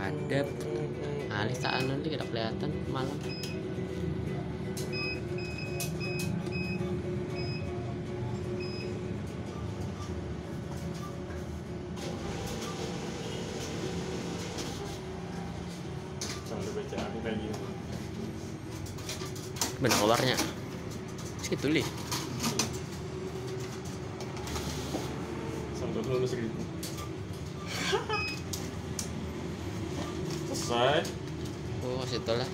hadap alih tak nih tidak kelihatan malam. Benar kabarnya. Segitu lih Sampai lulus gitu. Selesai. oh situ lah